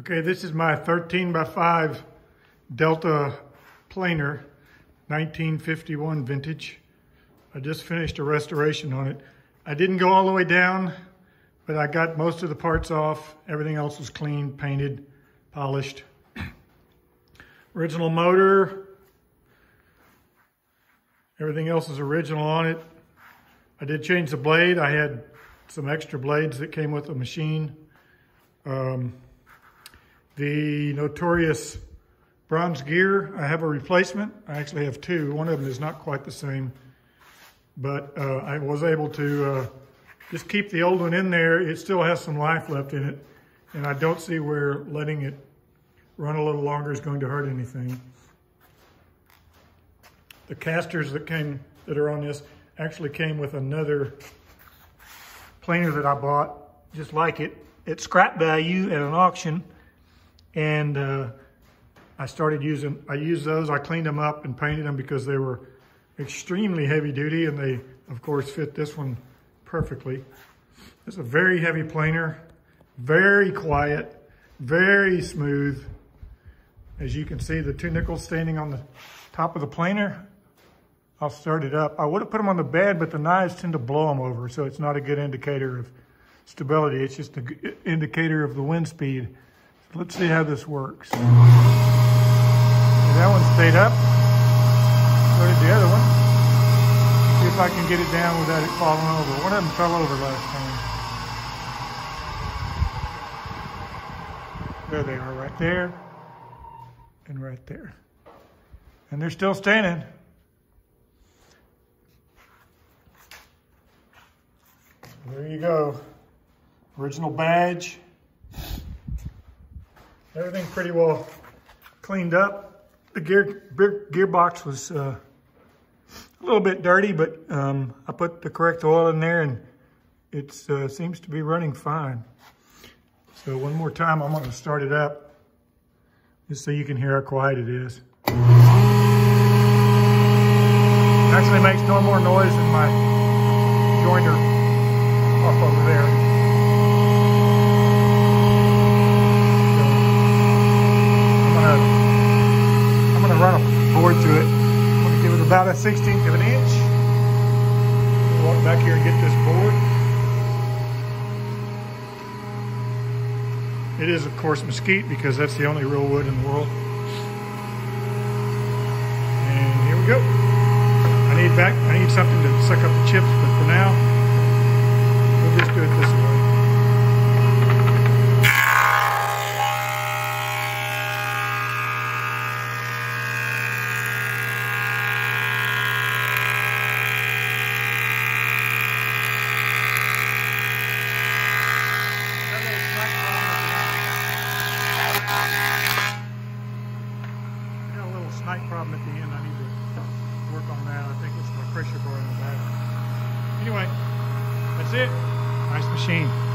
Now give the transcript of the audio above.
Okay, this is my 13 by 5 Delta planer, 1951 vintage. I just finished a restoration on it. I didn't go all the way down, but I got most of the parts off. Everything else was clean, painted, polished. Original motor. Everything else is original on it. I did change the blade. I had some extra blades that came with the machine. Um, the notorious bronze gear, I have a replacement. I actually have two. One of them is not quite the same, but uh, I was able to uh, just keep the old one in there. It still has some life left in it, and I don't see where letting it run a little longer is going to hurt anything. The casters that came that are on this actually came with another planer that I bought, just like it, at scrap value at an auction and uh, I started using, I used those, I cleaned them up and painted them because they were extremely heavy duty and they of course fit this one perfectly. It's a very heavy planer, very quiet, very smooth. As you can see, the two nickels standing on the top of the planer. I'll start it up. I would have put them on the bed, but the knives tend to blow them over, so it's not a good indicator of stability. It's just an indicator of the wind speed. Let's see how this works. that one stayed up. So did the other one. See if I can get it down without it falling over. One of them fell over last time. There they are, right there and right there. And they're still standing. There you go. Original badge. Everything pretty well cleaned up. The gear, gear gearbox was uh, a little bit dirty, but um, I put the correct oil in there and it uh, seems to be running fine. So one more time, I'm gonna start it up just so you can hear how quiet it is. Actually makes no more noise than my jointer off over there. to it. I'm going to give it about a 16th of an inch. Walk back here and get this board. It is, of course, mesquite because that's the only real wood in the world. And here we go. I need back. I need something to suck up the chips, but for now, we'll just do it this way. Snipe problem at the end. I need to work on that. I think it's my pressure bar in the back. Anyway, that's it. Nice machine.